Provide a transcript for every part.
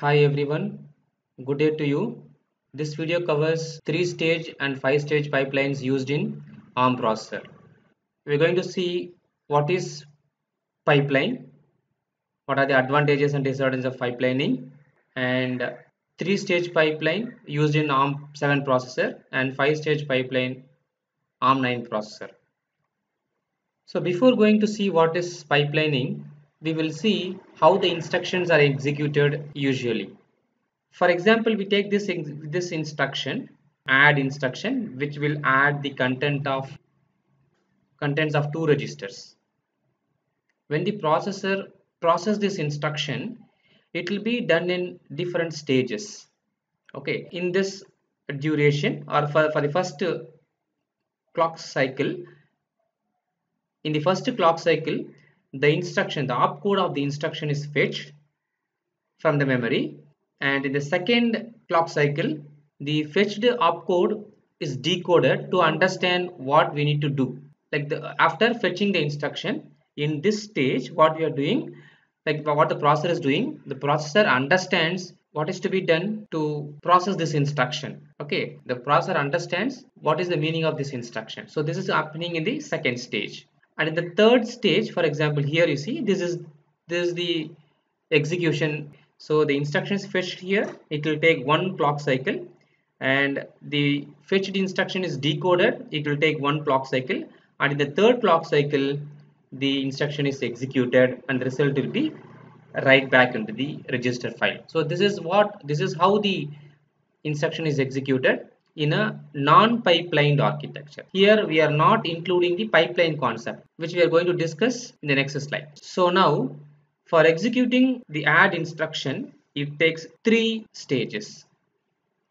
Hi everyone, good day to you. This video covers 3-stage and 5-stage pipelines used in ARM processor. We're going to see what is pipeline, what are the advantages and disadvantages of pipelining and 3-stage pipeline used in ARM 7 processor and 5-stage pipeline ARM 9 processor. So before going to see what is pipelining, we will see how the instructions are executed usually. For example, we take this, this instruction, add instruction, which will add the content of contents of two registers. When the processor process this instruction, it will be done in different stages. Okay, in this duration or for, for the first clock cycle, in the first clock cycle, the instruction, the opcode of the instruction is fetched from the memory and in the second clock cycle, the fetched opcode is decoded to understand what we need to do. Like the, after fetching the instruction, in this stage, what we are doing, like what the processor is doing, the processor understands what is to be done to process this instruction. Okay, the processor understands what is the meaning of this instruction. So this is happening in the second stage and in the third stage for example here you see this is this is the execution. So the instruction is fetched here it will take one clock cycle. And the fetched instruction is decoded it will take one clock cycle. And in the third clock cycle the instruction is executed and the result will be right back into the register file. So this is what this is how the instruction is executed in a non-pipelined architecture. Here we are not including the pipeline concept which we are going to discuss in the next slide. So now for executing the add instruction it takes three stages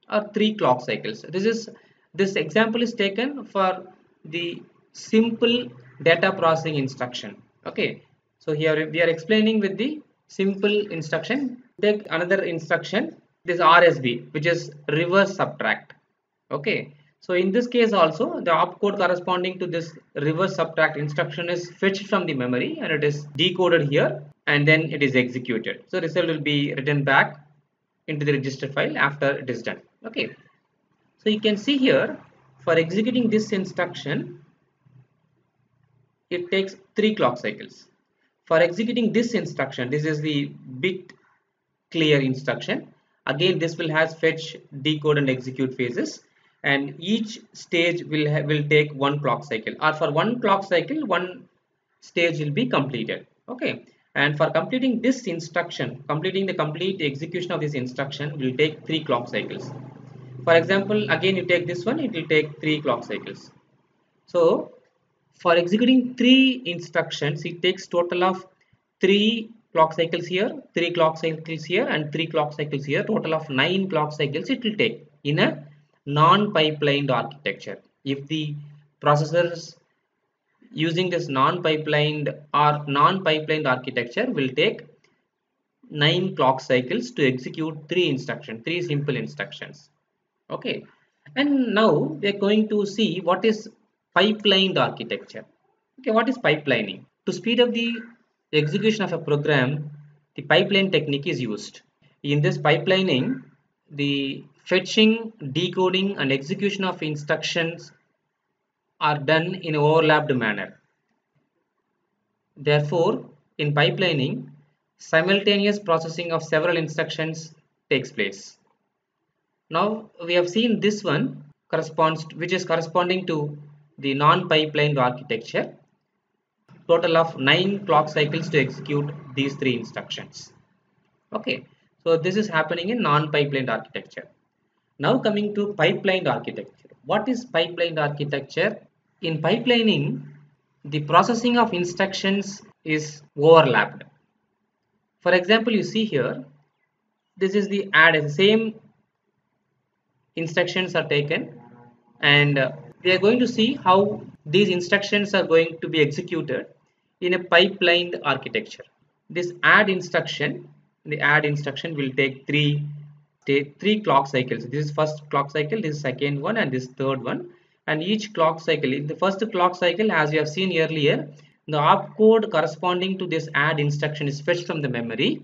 or three clock cycles. This is this example is taken for the simple data processing instruction. Okay, so here we are explaining with the simple instruction. Take another instruction, this RSB, which is reverse subtract okay. So in this case also the opcode corresponding to this reverse subtract instruction is fetched from the memory and it is decoded here and then it is executed. So result will be written back into the register file after it is done. Okay. So you can see here for executing this instruction it takes three clock cycles. For executing this instruction this is the bit clear instruction. Again this will has fetch decode and execute phases and each stage will will take one clock cycle. Or for one clock cycle one stage will be completed. Okay. And for completing this instruction completing the complete execution of this instruction will take three clock cycles. For example again you take this one it will take three clock cycles. So for executing three instructions it takes total of three clock cycles here three clock cycles here and three clock cycles here. Total of nine clock cycles it will take in a non-pipelined architecture. If the processors using this non-pipelined or non-pipelined architecture will take nine clock cycles to execute three instructions, three simple instructions. Okay, and now we are going to see what is pipelined architecture. Okay, what is pipelining? To speed up the execution of a program, the pipeline technique is used. In this pipelining, the fetching, decoding and execution of instructions are done in overlapped manner. Therefore, in pipelining, simultaneous processing of several instructions takes place. Now, we have seen this one corresponds which is corresponding to the non-pipelined architecture. Total of 9 clock cycles to execute these three instructions. Okay, so this is happening in non-pipelined architecture. Now coming to pipelined architecture. What is pipelined architecture? In pipelining, the processing of instructions is overlapped. For example, you see here, this is the add same instructions are taken and uh, we are going to see how these instructions are going to be executed in a pipelined architecture. This add instruction the add instruction will take three three clock cycles. This is first clock cycle this is second one and this third one. And each clock cycle in the first clock cycle as you have seen earlier the opcode corresponding to this add instruction is fetched from the memory.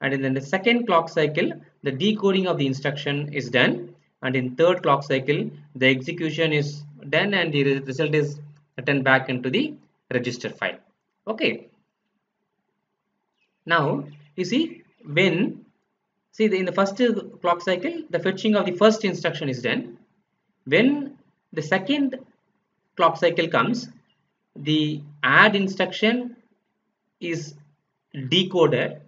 And in the second clock cycle the decoding of the instruction is done. And in third clock cycle the execution is done and the result is returned back into the register file. Okay. Now you see when see the, in the first clock cycle the fetching of the first instruction is done. When the second clock cycle comes the add instruction is decoded.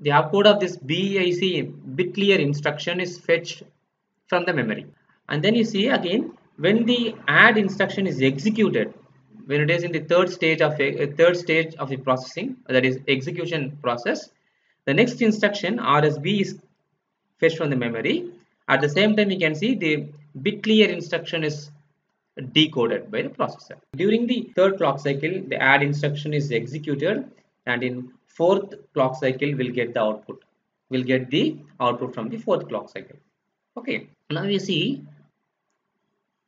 The opcode of this BIC bit clear instruction is fetched from the memory. And then you see again when the add instruction is executed when it is in the third stage of a, third stage of the processing that is execution process the next instruction RSB is fetched from the memory. At the same time you can see the bit clear instruction is decoded by the processor. During the third clock cycle the add instruction is executed and in fourth clock cycle we'll get the output. We'll get the output from the fourth clock cycle. Okay now you see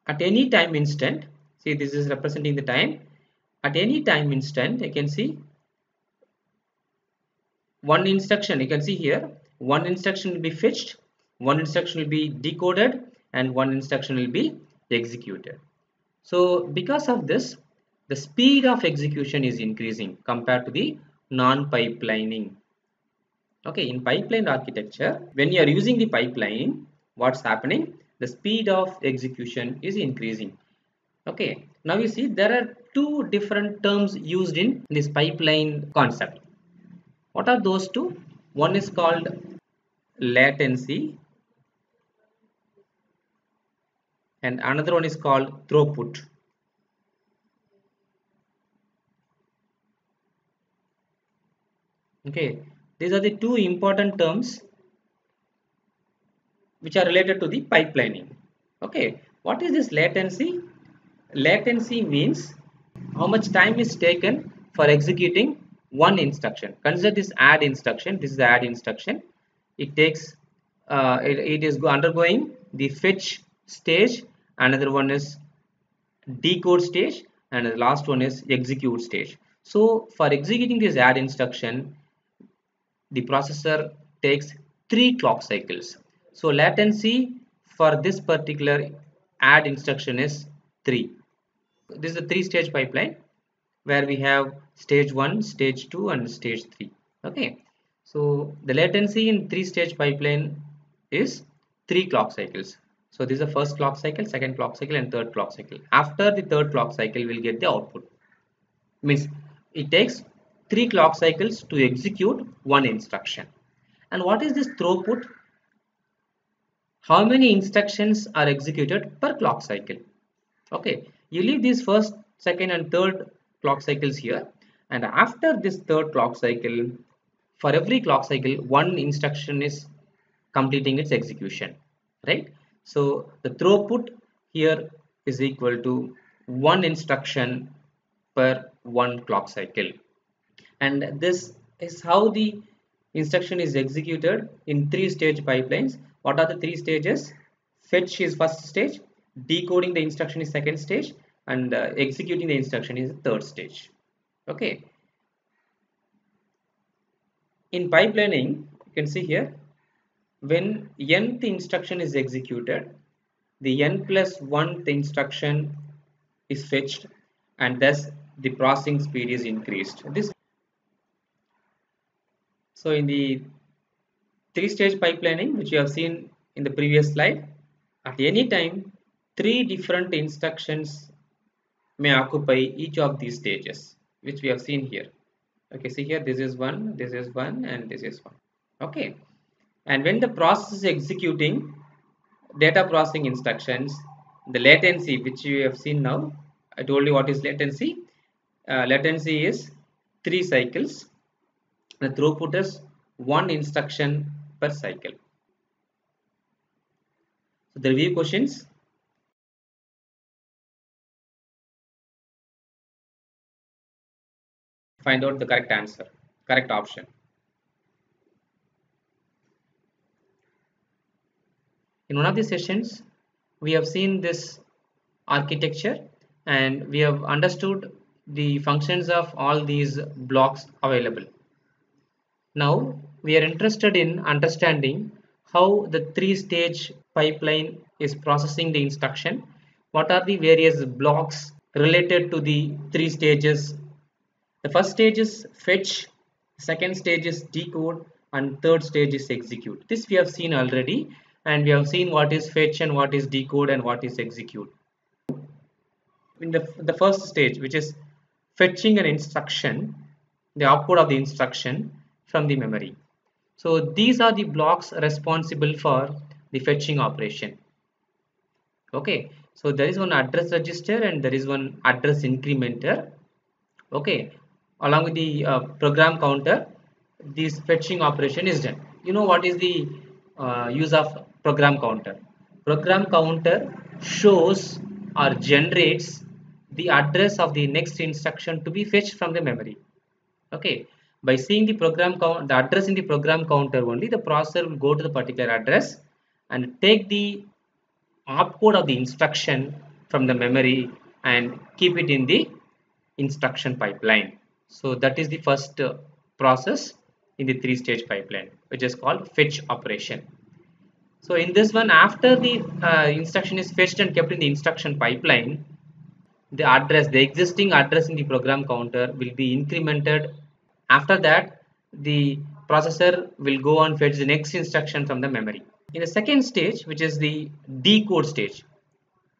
at any time instant see this is representing the time. At any time instant you can see one instruction you can see here one instruction will be fetched one instruction will be decoded and one instruction will be executed. So because of this the speed of execution is increasing compared to the non-pipelining. Okay in pipeline architecture when you are using the pipeline what's happening? The speed of execution is increasing. Okay now you see there are two different terms used in this pipeline concept what are those two? One is called latency and another one is called throughput. Okay these are the two important terms which are related to the pipelining. Okay what is this latency? Latency means how much time is taken for executing one instruction. Consider this add instruction. This is the add instruction. It takes uh, it, it is undergoing the fetch stage. Another one is decode stage. And the last one is execute stage. So for executing this add instruction the processor takes three clock cycles. So latency for this particular add instruction is 3 this is a three stage pipeline where we have stage 1 stage 2 and stage 3 okay. So the latency in three stage pipeline is three clock cycles. So this is the first clock cycle second clock cycle and third clock cycle. After the third clock cycle we'll get the output. Means it takes three clock cycles to execute one instruction. And what is this throughput? How many instructions are executed per clock cycle? Okay. You leave these first second and third clock cycles here and after this third clock cycle for every clock cycle one instruction is completing its execution right? So the throughput here is equal to one instruction per one clock cycle. And this is how the instruction is executed in three stage pipelines. What are the three stages? Fetch is first stage decoding the instruction is second stage and uh, executing the instruction is the third stage. Okay in pipelining you can see here when nth instruction is executed the n plus 1th instruction is fetched and thus the processing speed is increased. This so in the three stage pipelining which you have seen in the previous slide at any time three different instructions may occupy each of these stages which we have seen here okay see here this is one this is one and this is one. Okay. And when the process is executing data processing instructions the latency which you have seen now i told you what is latency. Uh, latency is three cycles. The throughput is one instruction per cycle. So the review questions find out the correct answer, correct option. In one of the sessions, we have seen this architecture and we have understood the functions of all these blocks available. Now we are interested in understanding how the three stage pipeline is processing the instruction. What are the various blocks related to the three stages? The first stage is fetch, second stage is decode and third stage is execute. This we have seen already and we have seen what is fetch and what is decode and what is execute. In the, the first stage which is fetching an instruction, the output of the instruction from the memory. So these are the blocks responsible for the fetching operation. Okay, so there is one address register and there is one address incrementer. Okay, along with the uh, program counter, this fetching operation is done. You know what is the uh, use of program counter? Program counter shows or generates the address of the next instruction to be fetched from the memory okay by seeing the program count the address in the program counter only the processor will go to the particular address and take the opcode of the instruction from the memory and keep it in the instruction pipeline so that is the first uh, process in the three stage pipeline which is called fetch operation so in this one after the uh, instruction is fetched and kept in the instruction pipeline the address the existing address in the program counter will be incremented after that, the processor will go and fetch the next instruction from the memory. In the second stage, which is the decode stage,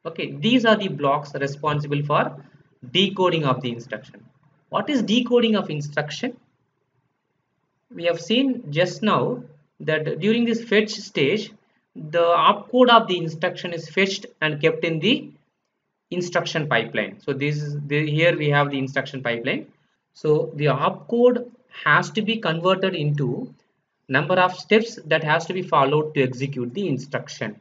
okay, these are the blocks responsible for decoding of the instruction. What is decoding of instruction? We have seen just now that during this fetch stage, the opcode of the instruction is fetched and kept in the instruction pipeline. So this is the, here we have the instruction pipeline so the opcode has to be converted into number of steps that has to be followed to execute the instruction.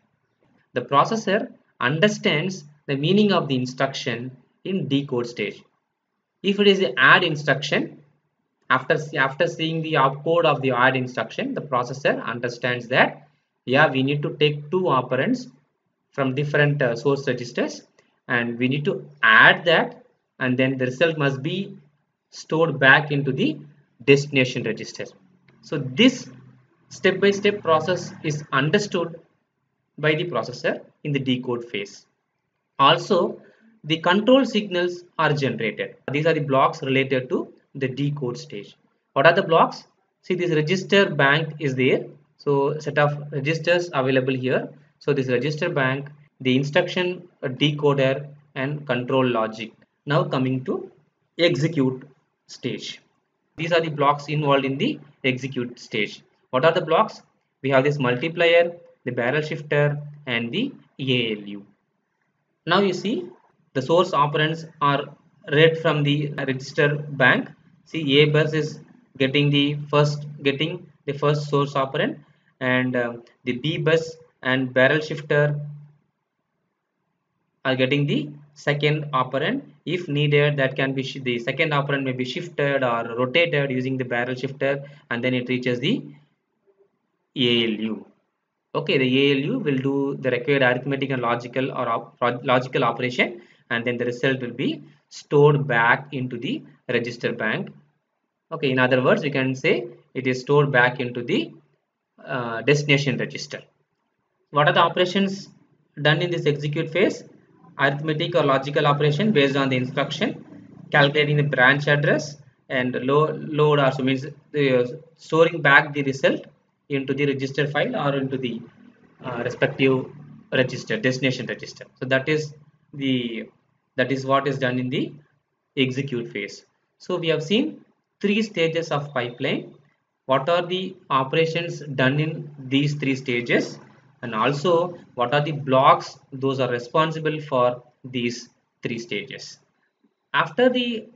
The processor understands the meaning of the instruction in decode stage. If it is the add instruction, after, after seeing the opcode of the add instruction, the processor understands that yeah, we need to take two operands from different uh, source registers and we need to add that and then the result must be stored back into the destination register. So this step-by-step -step process is understood by the processor in the decode phase. Also, the control signals are generated. These are the blocks related to the decode stage. What are the blocks? See this register bank is there. So set of registers available here. So this register bank, the instruction decoder and control logic. Now coming to execute stage. These are the blocks involved in the execute stage. What are the blocks? We have this multiplier, the barrel shifter and the ALU. Now you see the source operands are read from the register bank. See A bus is getting the first getting the first source operand and uh, the B bus and barrel shifter are getting the second operand. If needed that can be the second operand may be shifted or rotated using the barrel shifter and then it reaches the ALU okay the ALU will do the required arithmetic and logical or op logical operation and then the result will be stored back into the register bank. Okay in other words we can say it is stored back into the uh, destination register. What are the operations done in this execute phase? Arithmetic or logical operation based on the instruction calculating the branch address and load, load also means uh, storing back the result into the register file or into the uh, respective register destination register. So that is the that is what is done in the execute phase. So we have seen three stages of pipeline. What are the operations done in these three stages? And also what are the blocks those are responsible for these three stages? After the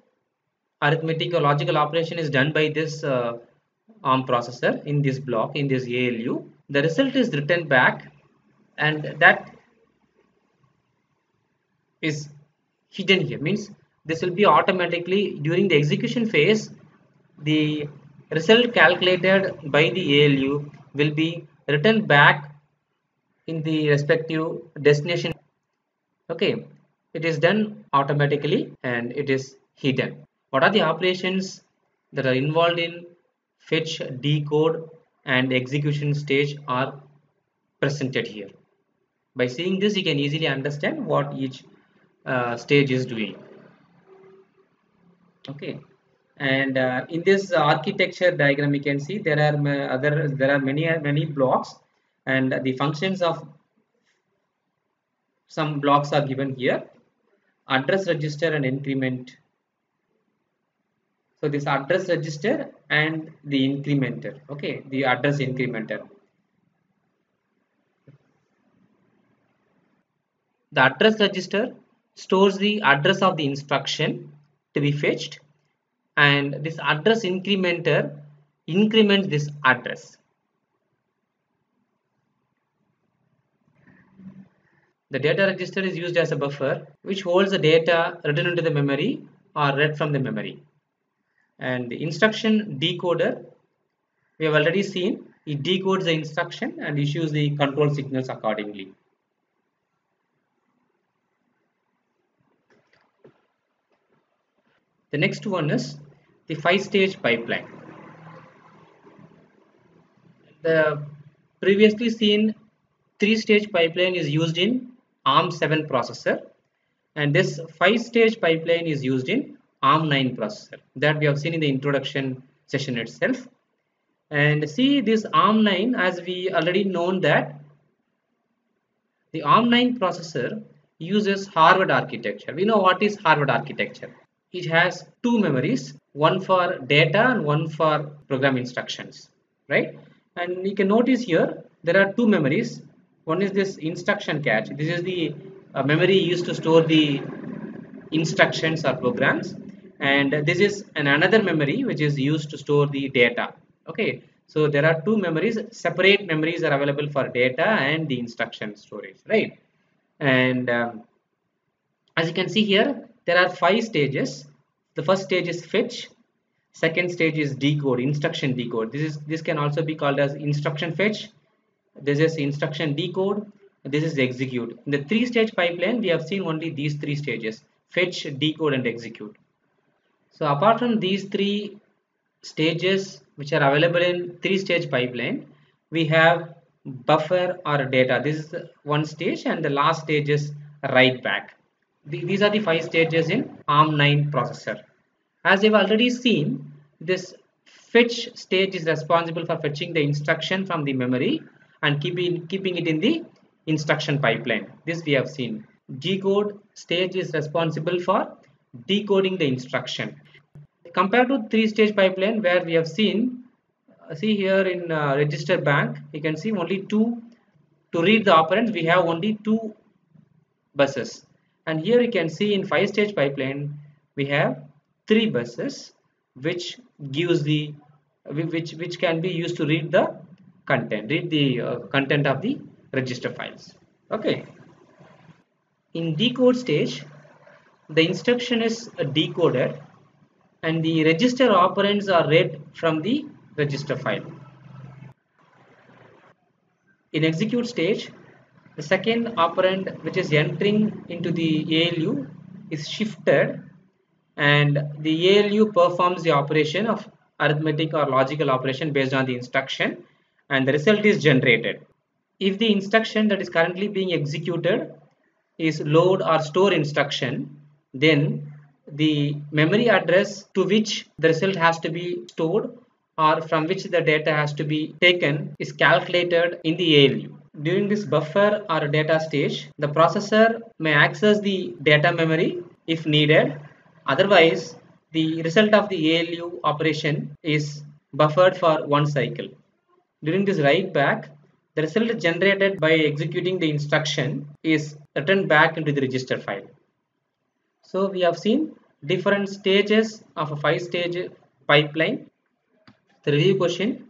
arithmetic or logical operation is done by this uh, ARM processor in this block in this ALU the result is written back and that is hidden here. Means this will be automatically during the execution phase the result calculated by the ALU will be written back in the respective destination. Okay it is done automatically and it is hidden. What are the operations that are involved in fetch, decode and execution stage are presented here. By seeing this, you can easily understand what each uh, stage is doing. Okay, and uh, in this architecture diagram, you can see there are other there are many many blocks, and the functions of some blocks are given here. Address register and increment. So this address register and the incrementer. Okay. The address incrementer. The address register stores the address of the instruction to be fetched. And this address incrementer increments this address. The data register is used as a buffer which holds the data written into the memory or read from the memory. And the instruction decoder we have already seen it decodes the instruction and issues the control signals accordingly the next one is the five stage pipeline the previously seen three stage pipeline is used in ARM7 processor and this five stage pipeline is used in ARM9 processor that we have seen in the introduction session itself. And see this ARM9 as we already known that the ARM9 processor uses Harvard architecture. We know what is Harvard architecture. It has two memories, one for data and one for program instructions, right? And you can notice here there are two memories. One is this instruction cache. This is the uh, memory used to store the instructions or programs and this is an another memory which is used to store the data okay so there are two memories separate memories are available for data and the instruction storage right and um, as you can see here there are five stages. The first stage is fetch. Second stage is decode instruction decode. This is this can also be called as instruction fetch. This is instruction decode. This is execute. In the three stage pipeline we have seen only these three stages fetch decode and execute. So apart from these three stages which are available in three stage pipeline, we have buffer or data. This is one stage and the last stage is write back. The, these are the five stages in ARM9 processor. As you've already seen, this fetch stage is responsible for fetching the instruction from the memory and keeping, keeping it in the instruction pipeline. This we have seen. Decode stage is responsible for decoding the instruction compared to three stage pipeline where we have seen uh, see here in uh, register bank you can see only two to read the operands we have only two buses and here you can see in five stage pipeline we have three buses which gives the which which can be used to read the content read the uh, content of the register files okay in decode stage the instruction is decoded and the register operands are read from the register file. In execute stage, the second operand which is entering into the ALU is shifted and the ALU performs the operation of arithmetic or logical operation based on the instruction and the result is generated. If the instruction that is currently being executed is load or store instruction, then the memory address to which the result has to be stored or from which the data has to be taken is calculated in the ALU. During this buffer or data stage, the processor may access the data memory if needed. Otherwise, the result of the ALU operation is buffered for one cycle. During this write back, the result generated by executing the instruction is returned back into the register file. So we have seen different stages of a five stage pipeline. The review question.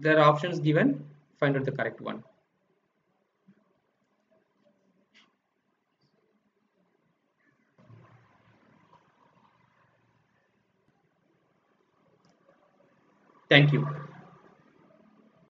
There are options given, find out the correct one. Thank you.